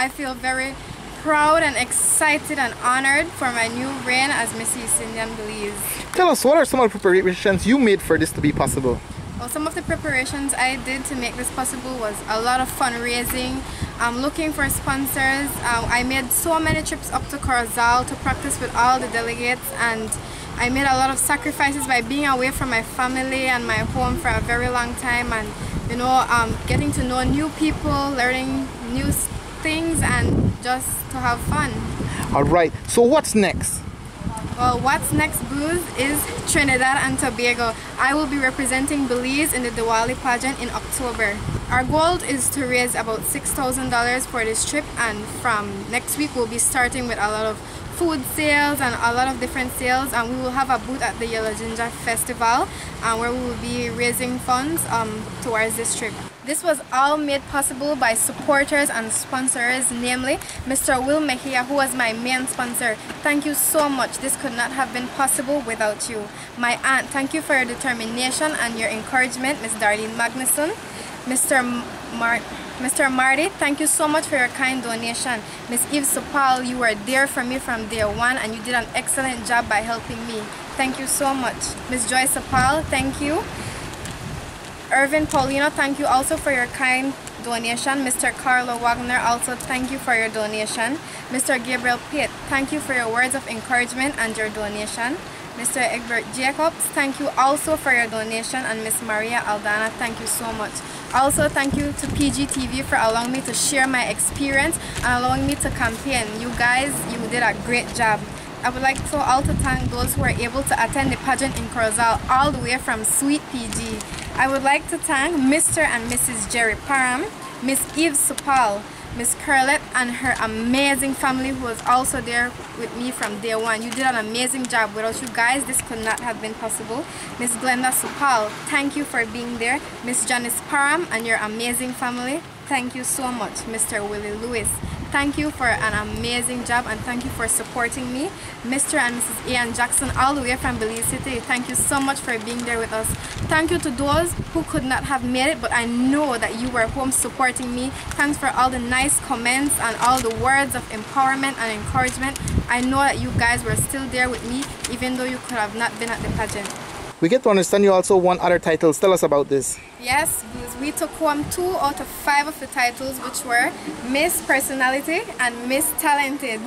I feel very proud and excited and honored for my new reign as Miss East Indian Belize. Tell us, what are some of the preparations you made for this to be possible? Well, some of the preparations I did to make this possible was a lot of fundraising, um, looking for sponsors. Um, I made so many trips up to Corozal to practice with all the delegates and I made a lot of sacrifices by being away from my family and my home for a very long time and you know um, getting to know new people, learning new things and just to have fun. Alright, so what's next? Well, what's next, Booze, is Trinidad and Tobago. I will be representing Belize in the Diwali pageant in October. Our goal is to raise about $6,000 for this trip and from next week we'll be starting with a lot of food sales and a lot of different sales and we will have a booth at the Yellow Ginger Festival uh, where we will be raising funds um, towards this trip. This was all made possible by supporters and sponsors, namely Mr. Will Mejia, who was my main sponsor. Thank you so much. This could not have been possible without you. My aunt, thank you for your determination and your encouragement, Ms. Darlene Magnuson. Mr. Mar Mr. Marty, thank you so much for your kind donation. Ms. Eve Sopal, you were there for me from day one and you did an excellent job by helping me. Thank you so much. Ms. Joyce Sopal, thank you. Irvin Paulino, thank you also for your kind donation. Mr. Carlo Wagner, also thank you for your donation. Mr. Gabriel Pitt, thank you for your words of encouragement and your donation. Mr. Egbert Jacobs, thank you also for your donation. And Miss Maria Aldana, thank you so much. Also, thank you to PGTV for allowing me to share my experience and allowing me to campaign. You guys, you did a great job. I would like to also thank those who were able to attend the pageant in Corozal all the way from Sweet PG. I would like to thank Mr. and Mrs. Jerry Parham, Miss Eve Supal, Miss Curlett and her amazing family who was also there with me from day one. You did an amazing job. Without you guys, this could not have been possible. Miss Glenda Supal, thank you for being there. Miss Janice Parham and your amazing family, thank you so much. Mr. Willie Lewis, Thank you for an amazing job and thank you for supporting me. Mr. and Mrs. Ian Jackson all the way from Belize City, thank you so much for being there with us. Thank you to those who could not have made it but I know that you were home supporting me. Thanks for all the nice comments and all the words of empowerment and encouragement. I know that you guys were still there with me even though you could have not been at the pageant. We get to understand you also won other titles. Tell us about this. Yes, we took home two out of five of the titles, which were Miss Personality and Miss Talented.